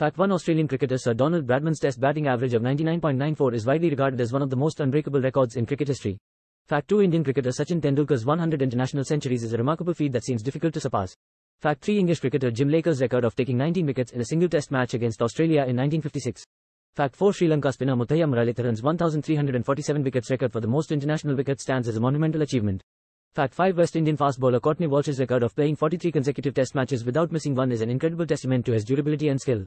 Fact 1 Australian cricketer Sir Donald Bradman's test batting average of 99.94 is widely regarded as one of the most unbreakable records in cricket history. Fact 2 Indian cricketer Sachin Tendulkar's 100 international centuries is a remarkable feat that seems difficult to surpass. Fact 3 English cricketer Jim Laker's record of taking 19 wickets in a single test match against Australia in 1956. Fact 4 Sri Lanka spinner Muttiah Muralitharan's 1347 wickets record for the most international wickets stands as a monumental achievement. Fact 5 West Indian fast bowler Courtney Walsh's record of playing 43 consecutive test matches without missing one is an incredible testament to his durability and skill.